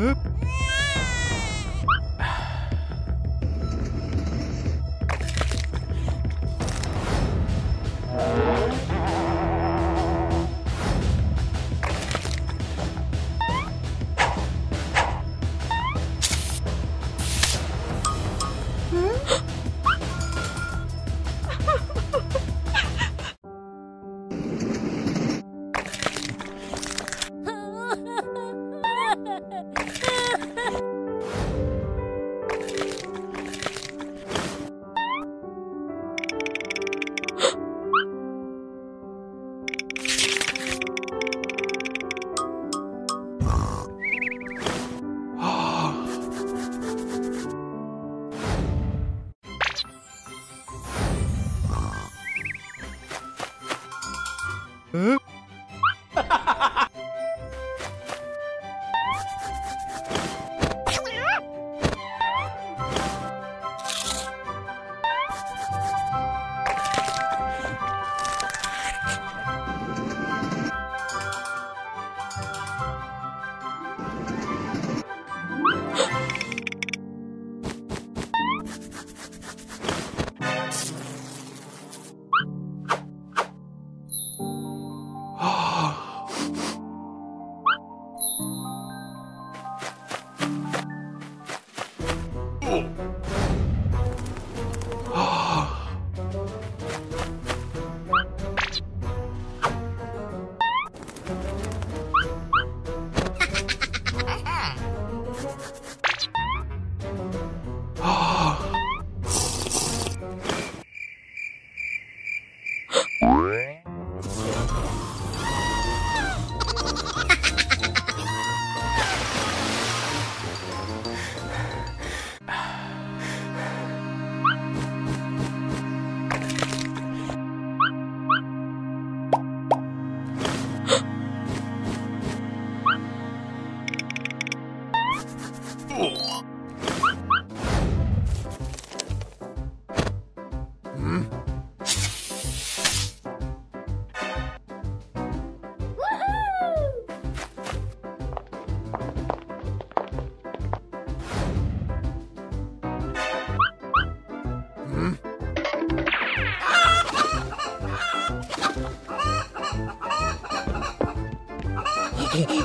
Boop.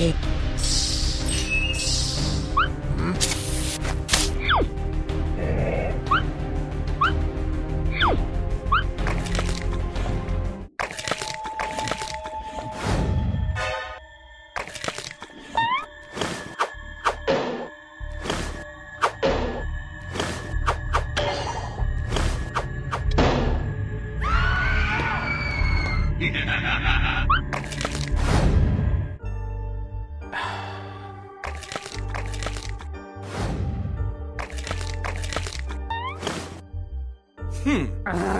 Ha ha ha ha! Uh.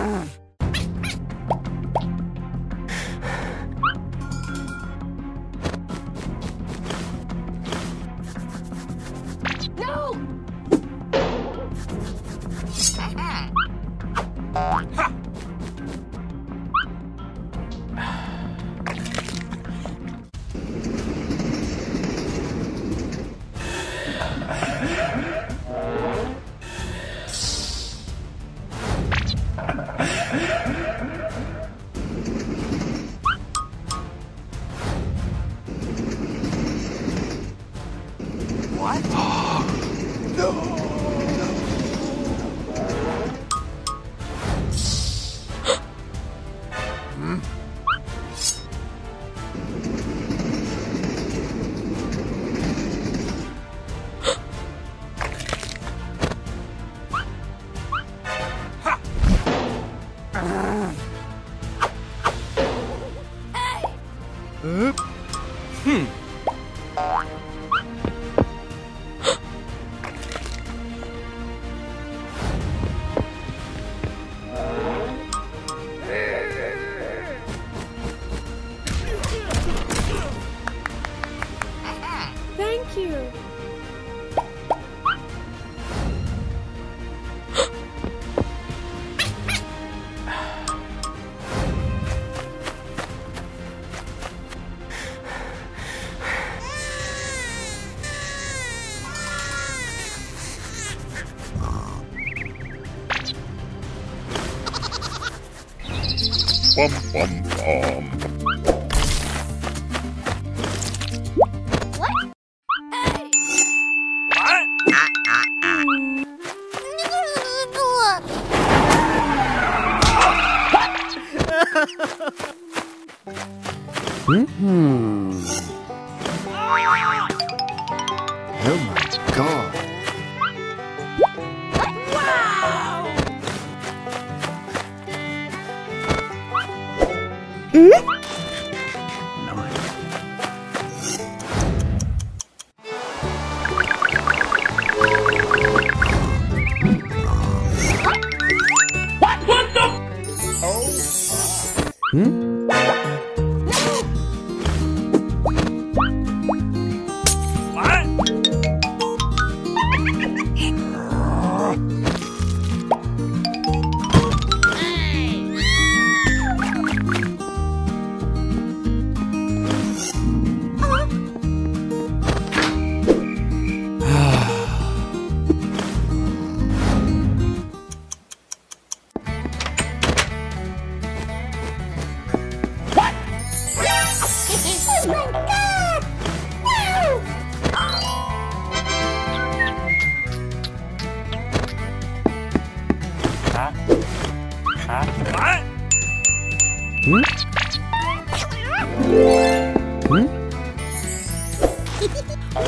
Hmm.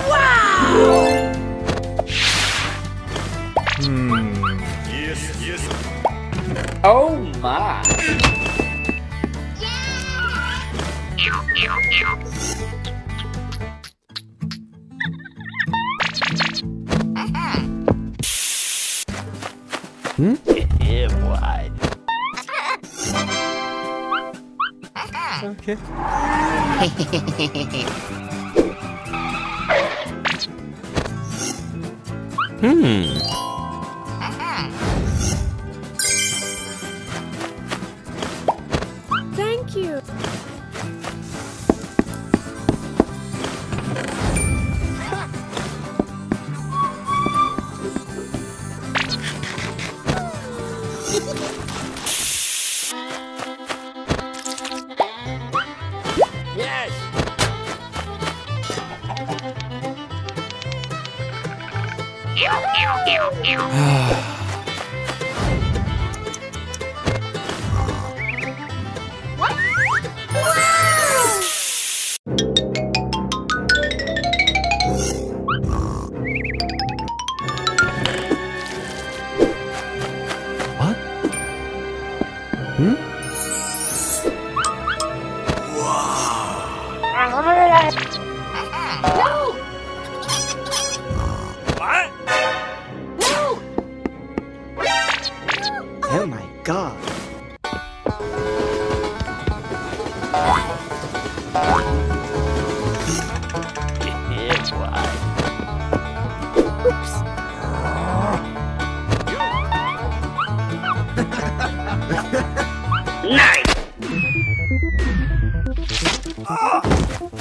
wow! Hmm. Yes, yes. Oh my! Hmm? yeah, boy. okay. hmm. Yes! Ew, ew, ew, ew. Bye.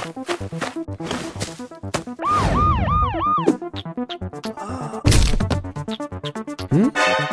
Hmm?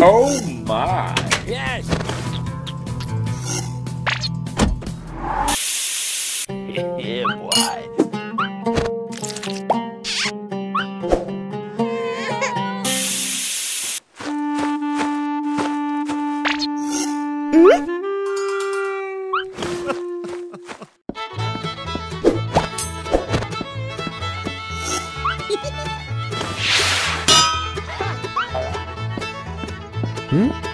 Oh my! Yes! yeah, boy. 嗯。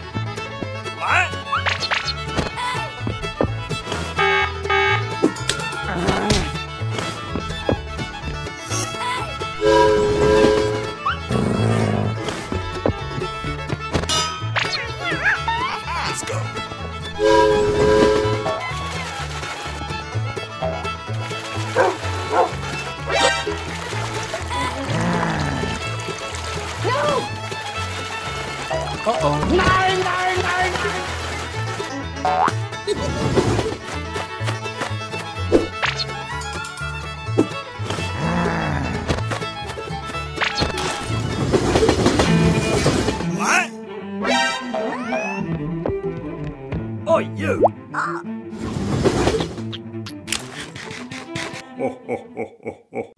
oh. Nein, nein, nein, nein. Oh, you. Oh, oh, oh, oh, oh.